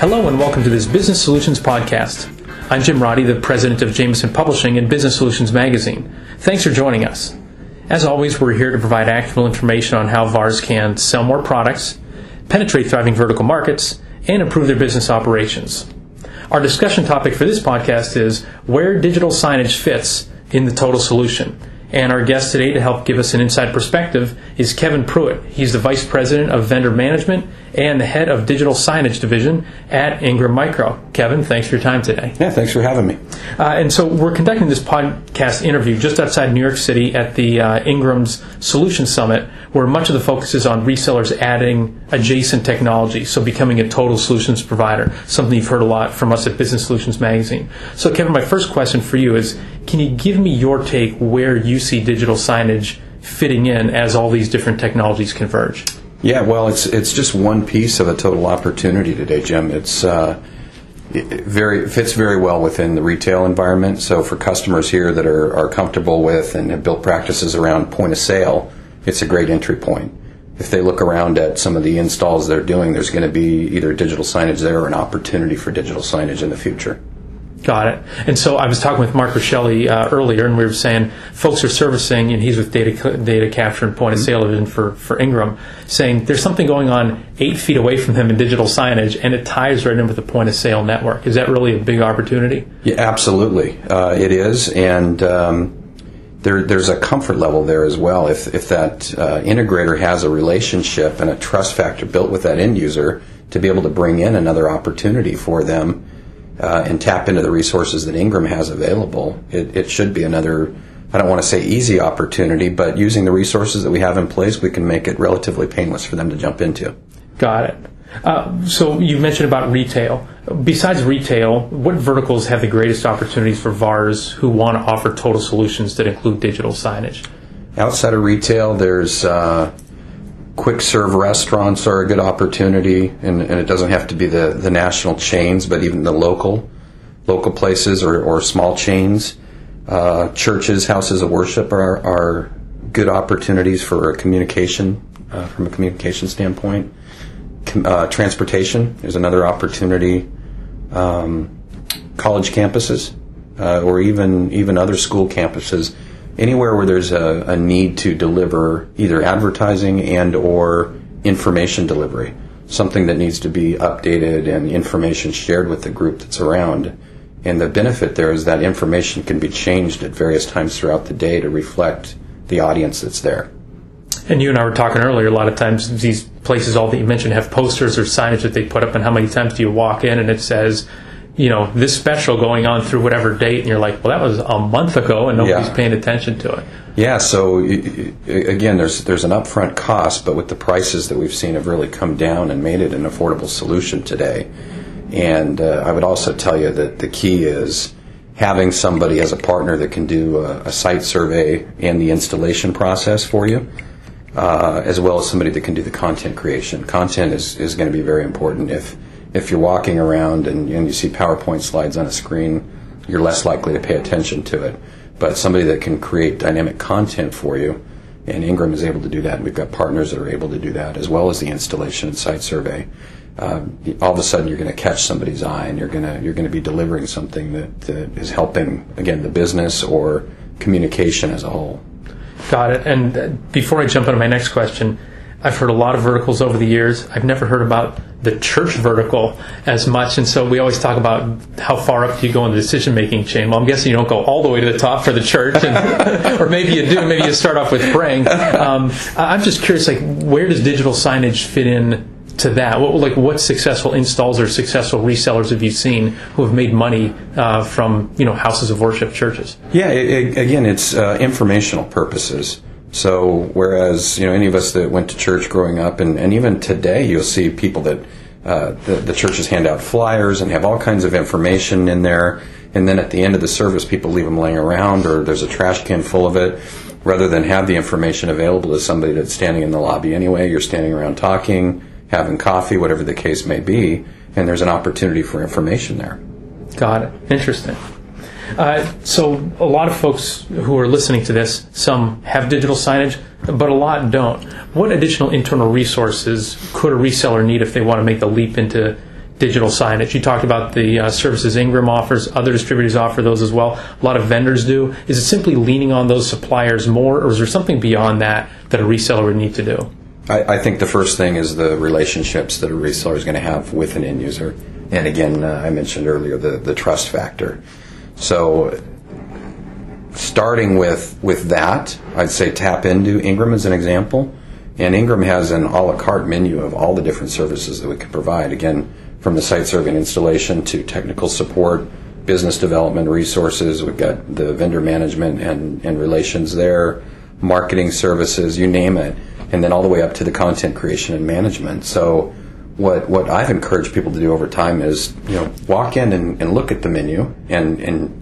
Hello and welcome to this Business Solutions Podcast. I'm Jim Roddy, the president of Jameson Publishing and Business Solutions Magazine. Thanks for joining us. As always, we're here to provide actionable information on how VARs can sell more products, penetrate thriving vertical markets, and improve their business operations. Our discussion topic for this podcast is where digital signage fits in the total solution. And our guest today to help give us an inside perspective is Kevin Prewett. He's the Vice President of Vendor Management and the Head of Digital Signage Division at Ingram Micro. Kevin, thanks for your time today. Yeah, thanks for having me. Uh, and so we're conducting this podcast interview just outside New York City at the uh, Ingram's Solution Summit, where much of the focus is on resellers adding adjacent technology, so becoming a total solutions provider, something you've heard a lot from us at Business Solutions Magazine. So, Kevin, my first question for you is can you give me your take where you see digital signage fitting in as all these different technologies converge? Yeah, well, it's it's just one piece of a total opportunity today, Jim. It's uh, it very fits very well within the retail environment. So for customers here that are, are comfortable with and have built practices around point of sale, it's a great entry point. If they look around at some of the installs they're doing, there's going to be either digital signage there or an opportunity for digital signage in the future. Got it. And so I was talking with Mark Rochelli uh, earlier, and we were saying folks are servicing, and he's with data data capture and point of sale division for, for Ingram, saying there's something going on eight feet away from him in digital signage, and it ties right in with the point of sale network. Is that really a big opportunity? Yeah, absolutely, uh, it is, and um, there, there's a comfort level there as well. If if that uh, integrator has a relationship and a trust factor built with that end user to be able to bring in another opportunity for them uh, and tap into the resources that Ingram has available, it, it should be another, I don't want to say easy opportunity, but using the resources that we have in place, we can make it relatively painless for them to jump into. Got it. Uh, so you mentioned about retail. Besides retail, what verticals have the greatest opportunities for VARs who want to offer total solutions that include digital signage? Outside of retail, there's uh, quick serve restaurants are a good opportunity, and, and, it doesn't have to be the, the national chains, but even the local local places or, or small chains. Uh, churches, houses of worship are, are good opportunities for communication uh, from a communication standpoint. Uh, transportation is another opportunity. Um, college campuses, uh, or even even other school campuses anywhere where there's a, a need to deliver either advertising and or information delivery, something that needs to be updated and information shared with the group that's around. And the benefit there is that information can be changed at various times throughout the day to reflect the audience that's there. And you and I were talking earlier. A lot of times, these places, all that you mentioned, have posters or signage that they put up. And how many times do you walk in and it says, you know, this special going on through whatever date, and you're like, well, that was a month ago, and nobody's yeah. paying attention to it. Yeah. So again, there's there's an upfront cost, but with the prices that we've seen have really come down and made it an affordable solution today. And uh, I would also tell you that the key is having somebody as a partner that can do a, a site survey and the installation process for you. Uh, as well as somebody that can do the content creation. Content is, is going to be very important. If if you're walking around and, and you see PowerPoint slides on a screen, you're less likely to pay attention to it. But somebody that can create dynamic content for you, and Ingram is able to do that, and we've got partners that are able to do that, as well as the installation and site survey. Uh, all of a sudden, you're going to catch somebody's eye, and you're going to you're going to be delivering something that, that is helping again the business or communication as a whole. Got it. And uh, before I jump into my next question, I've heard a lot of verticals over the years. I've never heard about the church vertical as much, and so we always talk about how far up do you go in the decision making chain. Well, I'm guessing you don't go all the way to the top for the church, and, or maybe you do. Maybe you start off with praying. Um, I'm just curious, like, where does digital signage fit in to that? What, like, what successful installs or successful resellers have you seen who have made money uh, from you know houses of worship, churches? Yeah, it, it, again, it's uh, informational purposes. So whereas you know any of us that went to church growing up, and, and even today, you'll see people that uh, the, the churches hand out flyers and have all kinds of information in there, and then at the end of the service, people leave them laying around, or there's a trash can full of it. Rather than have the information available to somebody that's standing in the lobby anyway, you're standing around talking, having coffee, whatever the case may be, and there's an opportunity for information there. Got it. Interesting. Uh, so a lot of folks who are listening to this, some have digital signage, but a lot don't. What additional internal resources could a reseller need if they want to make the leap into digital signage. You talked about the uh, services Ingram offers, other distributors offer those as well. A lot of vendors do. Is it simply leaning on those suppliers more, or is there something beyond that that a reseller would need to do? I, I think the first thing is the relationships that a reseller is going to have with an end user. And again, uh, I mentioned earlier the, the trust factor. So, starting with, with that, I'd say tap into Ingram as an example. And Ingram has an a la carte menu of all the different services that we can provide. Again, from the site survey and installation to technical support, business development resources. We've got the vendor management and, and relations there, marketing services, you name it, and then all the way up to the content creation and management. So, what what I've encouraged people to do over time is you know walk in and, and look at the menu and and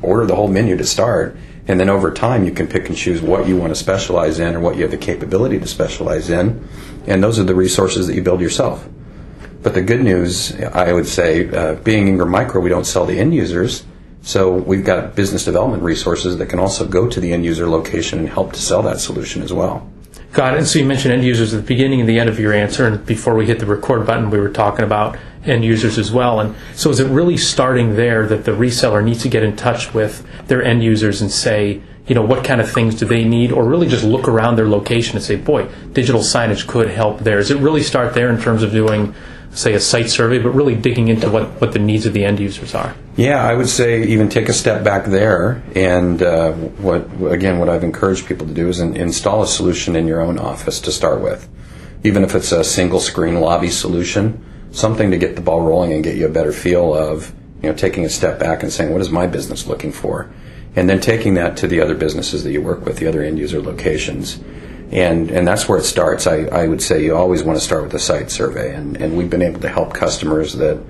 order the whole menu to start, and then over time you can pick and choose what you want to specialize in or what you have the capability to specialize in, and those are the resources that you build yourself. But the good news, I would say, uh, being Ingram Micro, we don't sell to end users. So we've got business development resources that can also go to the end user location and help to sell that solution as well. Got it. So you mentioned end users at the beginning and the end of your answer, and before we hit the record button, we were talking about end users as well. And so is it really starting there that the reseller needs to get in touch with their end users and say, you know, what kind of things do they need, or really just look around their location and say, boy, digital signage could help there? Does it really start there in terms of doing say a site survey, but really digging into what, what the needs of the end users are. Yeah, I would say even take a step back there, and uh, what again, what I've encouraged people to do is in, install a solution in your own office to start with, even if it's a single screen lobby solution, something to get the ball rolling and get you a better feel of you know taking a step back and saying what is my business looking for, and then taking that to the other businesses that you work with, the other end user locations and and that's where it starts. I, I would say you always want to start with a site survey, and, and we've been able to help customers that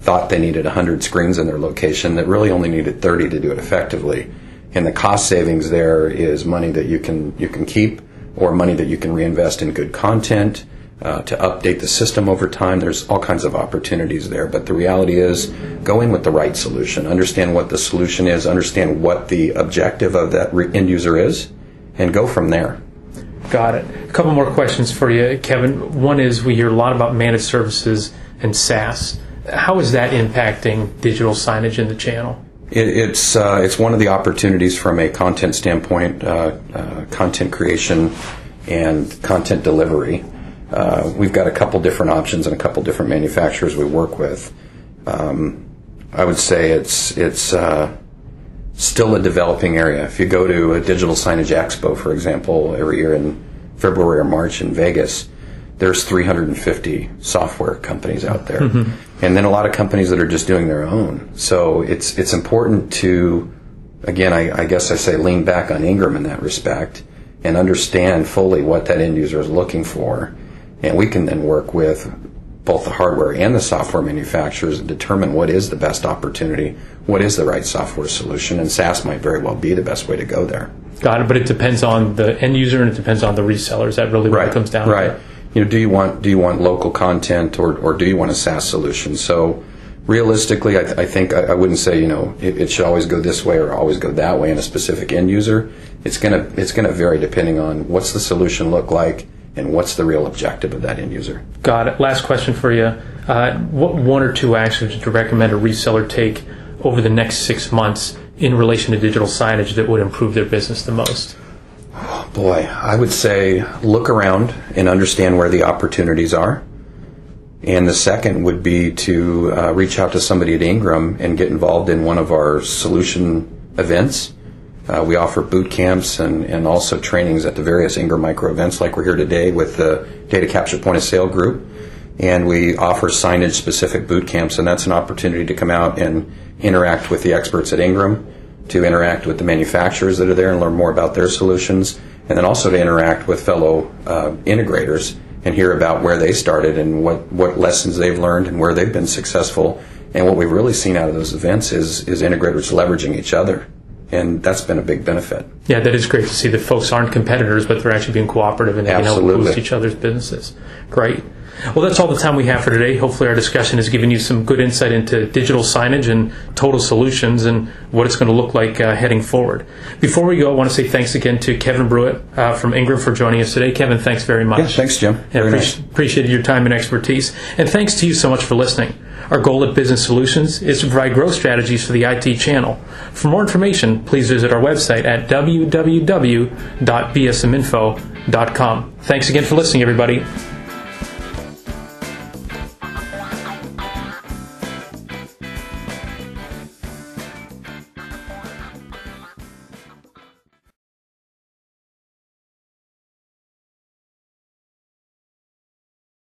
thought they needed 100 screens in their location that really only needed 30 to do it effectively. And the cost savings there is money that you can you can keep, or money that you can reinvest in good content. Uh, to update the system over time. There's all kinds of opportunities there, but the reality is go in with the right solution. Understand what the solution is, understand what the objective of that end user is, and go from there. Got it. A couple more questions for you, Kevin. One is we hear a lot about managed services and SaaS. How is that impacting digital signage in the channel? It, it's uh, it's one of the opportunities from a content standpoint, uh, uh, content creation and content delivery. Uh, we've got a couple different options and a couple different manufacturers we work with. Um, I would say it's it's uh, still a developing area. If you go to a digital signage expo, for example, every year in February or March in Vegas, there's 350 software companies out there, mm-hmm. and then a lot of companies that are just doing their own. So it's it's important to, again, I, I guess I say lean back on Ingram in that respect and understand fully what that end user is looking for, and we can then work with both the hardware and the software manufacturers and determine what is the best opportunity, what is the right software solution, and SaaS might very well be the best way to go there. Got it, but it depends on the end user and it depends on the resellers. That really right. comes down right. to. Right. You know, do you want do you want local content or or do you want a SaaS solution? So realistically, I, th- I think I, I, wouldn't say you know it, it, should always go this way or always go that way in a specific end user. It's gonna it's gonna vary depending on what's the solution look like and what's the real objective of that end user. Got it. Last question for you. Uh, what one or two actions would you recommend a reseller take over the next six months in relation to digital signage that would improve their business the most? Oh, boy, I would say look around and understand where the opportunities are. And the second would be to uh, reach out to somebody at Ingram and get involved in one of our solution events uh, we offer boot camps and, and also trainings at the various Ingram Micro events, like we're here today with the Data Capture Point of Sale group. And we offer signage specific boot camps, and that's an opportunity to come out and interact with the experts at Ingram, to interact with the manufacturers that are there and learn more about their solutions, and then also to interact with fellow uh, integrators and hear about where they started and what, what lessons they've learned and where they've been successful. And what we've really seen out of those events is, is integrators leveraging each other and that's been a big benefit. Yeah, that is great to see that folks aren't competitors, but they're actually being cooperative and they can help boost each other's businesses. Great. Well, that's all the time we have for today. Hopefully, our discussion has given you some good insight into digital signage and total solutions and what it's going to look like uh, heading forward. Before we go, I want to say thanks again to Kevin Prewett uh, from Ingram for joining us today. Kevin, thanks very much. Yeah, thanks, Jim. Yeah, appreci- nice. Appreciated your time and expertise. And thanks to you so much for listening. Our goal at Business Solutions is to provide growth strategies for the IT channel. For more information, please visit our website at www.bsminfo.com. Thanks again for listening, everybody.